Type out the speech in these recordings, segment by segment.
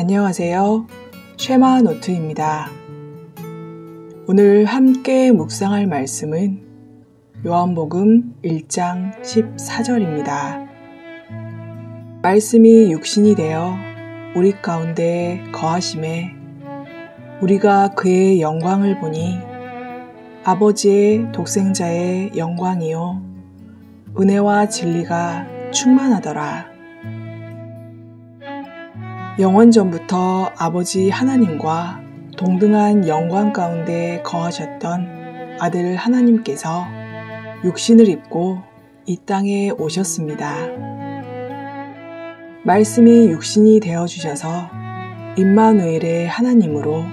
안녕하세요. 쉐마 노트입니다. 오늘 함께 묵상할 말씀은 요한복음 1장 14절입니다. 말씀이 육신이 되어 우리 가운데 거하심에 우리가 그의 영광을 보니 아버지의 독생자의 영광이요 은혜와 진리가 충만하더라. 영원전부터 아버지 하나님과 동등한 영광 가운데 거하셨던 아들 하나님께서 육신을 입고 이 땅에 오셨습니다. 말씀이 육신이 되어 주셔서 임마누엘의 하나님으로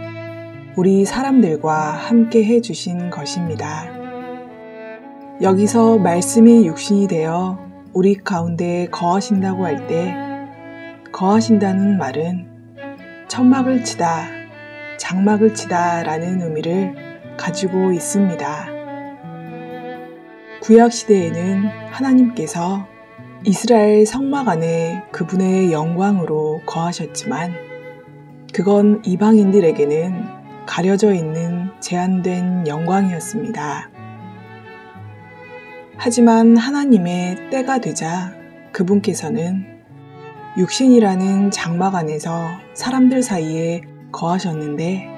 우리 사람들과 함께 해 주신 것입니다. 여기서 말씀이 육신이 되어 우리 가운데 거하신다고 할때 거하신다는 말은 천막을 치다, 장막을 치다 라는 의미를 가지고 있습니다. 구약시대에는 하나님께서 이스라엘 성막 안에 그분의 영광으로 거하셨지만 그건 이방인들에게는 가려져 있는 제한된 영광이었습니다. 하지만 하나님의 때가 되자 그분께서는 육신이라는 장막 안에서 사람들 사이에 거하셨는데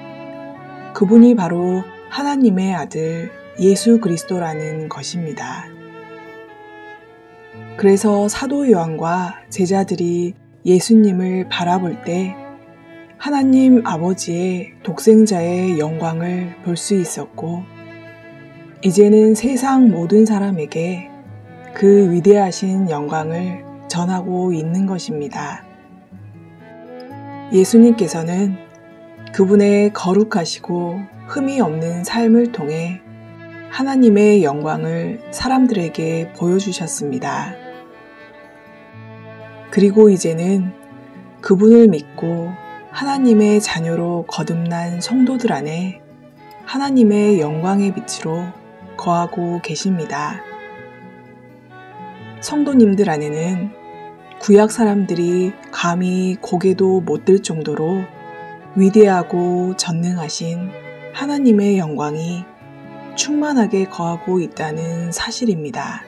그분이 바로 하나님의 아들 예수 그리스도라는 것입니다. 그래서 사도 요한과 제자들이 예수님을 바라볼 때 하나님 아버지의 독생자의 영광을 볼 수 있었고, 이제는 세상 모든 사람에게 그 위대하신 영광을 전하고 있는 것입니다. 예수님께서는 그분의 거룩하시고 흠이 없는 삶을 통해 하나님의 영광을 사람들에게 보여주셨습니다. 그리고 이제는 그분을 믿고 하나님의 자녀로 거듭난 성도들 안에 하나님의 영광의 빛으로 거하고 계십니다. 성도님들 안에는 구약 사람들이 감히 고개도 못 들 정도로 위대하고 전능하신 하나님의 영광이 충만하게 거하고 있다는 사실입니다.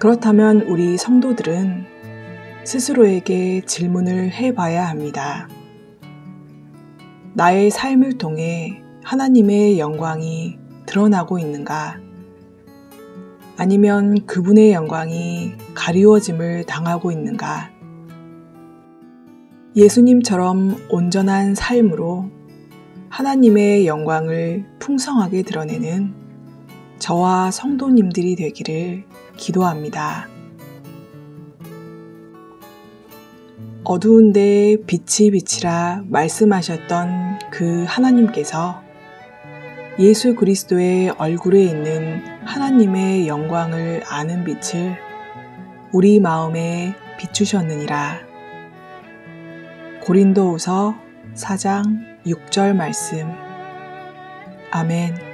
그렇다면 우리 성도들은 스스로에게 질문을 해봐야 합니다. 나의 삶을 통해 하나님의 영광이 드러나고 있는가? 아니면 그분의 영광이 가리워짐을 당하고 있는가? 예수님처럼 온전한 삶으로 하나님의 영광을 풍성하게 드러내는 저와 성도님들이 되기를 기도합니다. 어두운데 빛이 빛이라 말씀하셨던 그 하나님께서 예수 그리스도의 얼굴에 있는 하나님의 영광을 아는 빛을 우리 마음에 비추셨느니라. 고린도후서 4장 6절 말씀. 아멘.